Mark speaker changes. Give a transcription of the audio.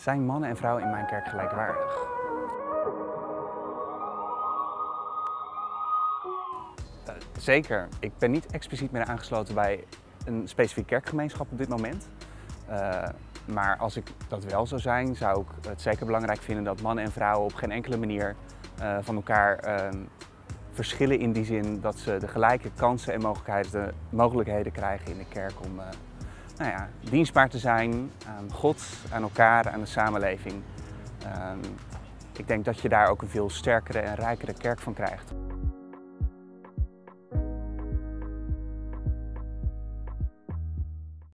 Speaker 1: Zijn mannen en vrouwen in mijn kerk gelijkwaardig? Uh, zeker. Ik ben niet expliciet meer aangesloten bij een specifieke kerkgemeenschap op dit moment. Uh, maar als ik dat wel zou zijn, zou ik het zeker belangrijk vinden dat mannen en vrouwen op geen enkele manier uh, van elkaar uh, verschillen in die zin dat ze de gelijke kansen en mogelijkheden, mogelijkheden krijgen in de kerk om nou ja, dienstbaar te zijn aan God, aan elkaar, aan de samenleving. ik denk dat je daar ook een veel sterkere en rijkere kerk van krijgt.